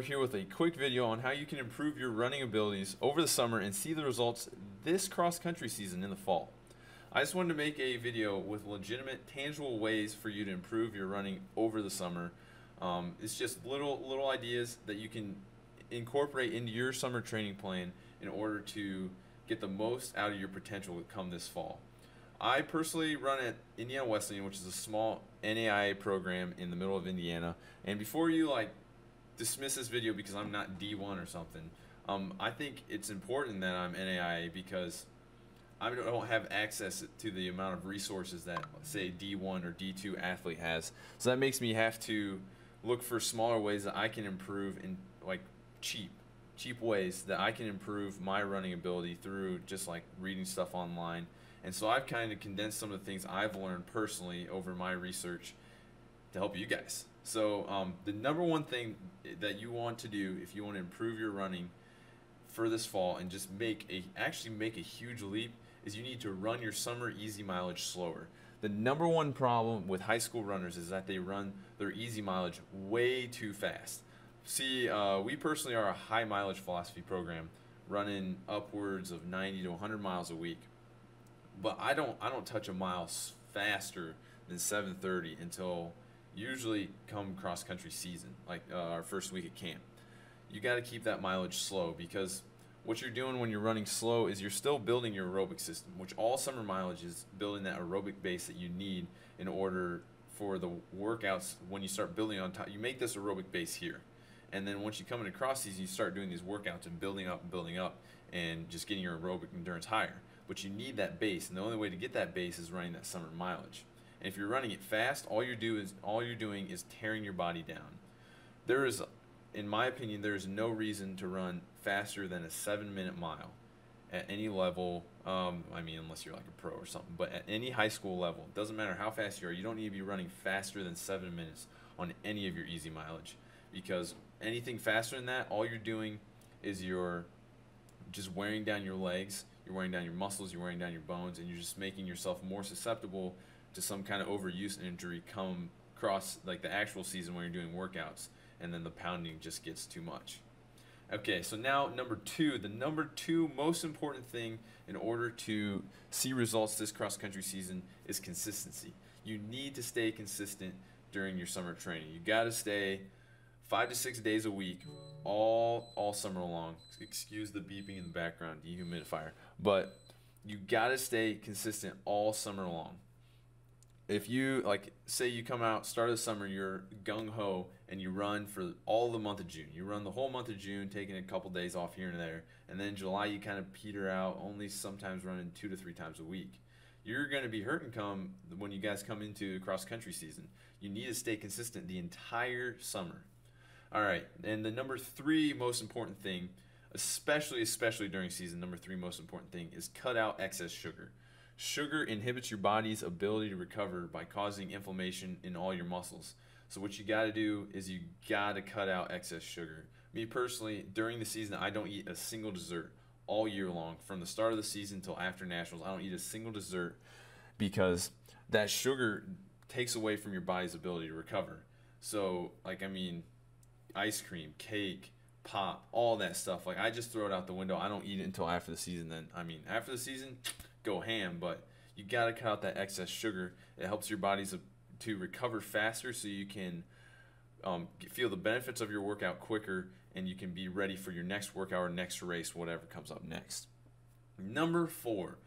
here with a quick video on how you can improve your running abilities over the summer and see the results this cross-country season in the fall. I just wanted to make a video with legitimate, tangible ways for you to improve your running over the summer. Um, it's just little little ideas that you can incorporate into your summer training plan in order to get the most out of your potential come this fall. I personally run at Indiana Wesleyan, which is a small NAIA program in the middle of Indiana. And before you like dismiss this video because I'm not D1 or something, um, I think it's important that I'm NAIA because I don't have access to the amount of resources that, say, D1 or D2 athlete has. So that makes me have to look for smaller ways that I can improve in like cheap, cheap ways that I can improve my running ability through just like reading stuff online. And so I've kind of condensed some of the things I've learned personally over my research to help you guys. So um, the number one thing that you want to do if you want to improve your running for this fall and just make a actually make a huge leap is you need to run your summer easy mileage slower. The number one problem with high school runners is that they run their easy mileage way too fast. See, uh, we personally are a high mileage philosophy program, running upwards of 90 to 100 miles a week. But I don't, I don't touch a mile faster than 7:30 until usually come cross country season, like uh, our first week at camp. You got to keep that mileage slow because what you're doing when you're running slow is you're still building your aerobic system, which all summer mileage is building that aerobic base that you need in order for the workouts when you start building on top. You make this aerobic base here. And then once you come into cross season, you start doing these workouts and building up and building up and just getting your aerobic endurance higher. But you need that base, and the only way to get that base is running that summer mileage. And if you're running it fast, all you do is all you're doing is tearing your body down. There is in my opinion, there's no reason to run faster than a seven minute mile at any level. Um, I mean, unless you're like a pro or something, but at any high school level, it doesn't matter how fast you are, you don't need to be running faster than seven minutes on any of your easy mileage because anything faster than that, all you're doing is you're just wearing down your legs, you're wearing down your muscles, you're wearing down your bones, and you're just making yourself more susceptible to some kind of overuse injury come across like the actual season when you're doing workouts and then the pounding just gets too much. Okay, so now number two, the number two most important thing in order to see results this cross country season is consistency. You need to stay consistent during your summer training. You got to stay five to six days a week, all all summer long. Excuse the beeping in the background, dehumidifier, but you got to stay consistent all summer long. If you like say you come out start of the summer you're gung-ho and you run for all the month of june. You run the whole month of june taking a couple days off here and there. And then july you kind of peter out only sometimes running two to three times a week. You're going to be hurting come when you guys come into cross country season. You need to stay consistent the entire summer all right and the number three most important thing especially especially during season number three most important thing is cut out excess sugar Sugar inhibits your body's ability to recover by causing inflammation in all your muscles. So what you got to do is you got to cut out excess sugar. Me personally, during the season, I don't eat a single dessert all year long. From the start of the season till after nationals, I don't eat a single dessert because that sugar takes away from your body's ability to recover. So, like, I mean, ice cream, cake, pop, all that stuff. Like, I just throw it out the window. I don't eat it until after the season. Then, I mean, after the season, go ham, but you got to cut out that excess sugar. It helps your bodies to recover faster so you can um, feel the benefits of your workout quicker and you can be ready for your next workout or next race, whatever comes up next. Number four,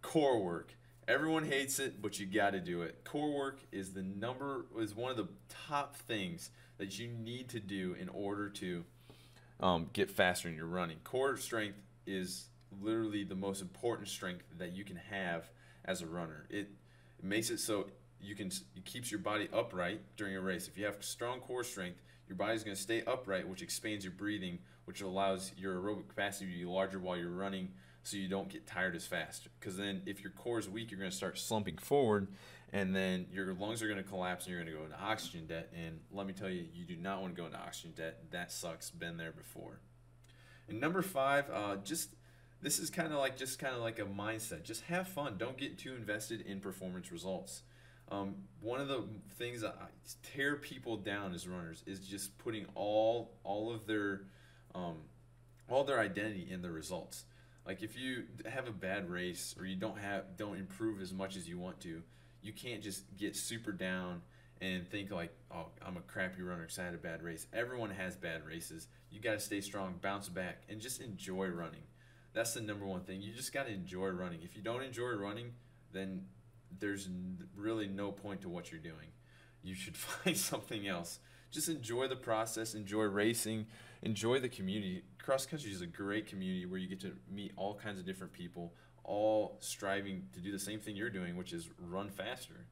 core work. Everyone hates it, but you got to do it. Core work is the number is one of the top things that you need to do in order to um, get faster in your running. Core strength is literally the most important strength that you can have as a runner. It, it makes it so you can it keeps your body upright during a race. If you have strong core strength, your body's going to stay upright, which expands your breathing, which allows your aerobic capacity to be larger while you're running, so you don't get tired as fast. Because then, if your core is weak, you're going to start slumping forward, and then your lungs are going to collapse, and you're going to go into oxygen debt. And let me tell you, you do not want to go into oxygen debt. That sucks. Been there before. And number five, uh, just this is kind of like just kind of like a mindset. Just have fun. Don't get too invested in performance results. Um, one of the things that tear people down as runners is just putting all all of their um, all their identity in the results. Like if you have a bad race or you don't have don't improve as much as you want to, you can't just get super down and think like, oh, I'm a crappy runner because I had a bad race. Everyone has bad races. You got to stay strong, bounce back, and just enjoy running. That's the number one thing. You just got to enjoy running. If you don't enjoy running, then there's really no point to what you're doing. You should find something else. Just enjoy the process, enjoy racing, enjoy the community. Cross country is a great community where you get to meet all kinds of different people, all striving to do the same thing you're doing, which is run faster.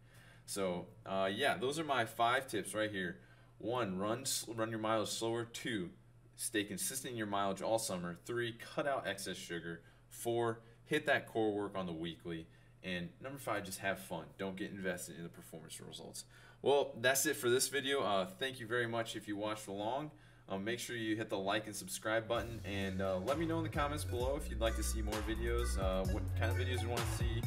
So, uh, yeah, those are my five tips right here. One, run run your mileage slower. Two, stay consistent in your mileage all summer. Three, cut out excess sugar. Four, hit that core work on the weekly. And number five, just have fun. Don't get invested in the performance results. Well, that's it for this video. Uh, thank you very much if you watched along. Um, make sure you hit the like and subscribe button and uh, let me know in the comments below if you'd like to see more videos, uh, what kind of videos you want to see.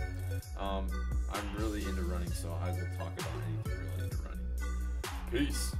Um, I'm really into running, so I will talk about anything really into running. Peace.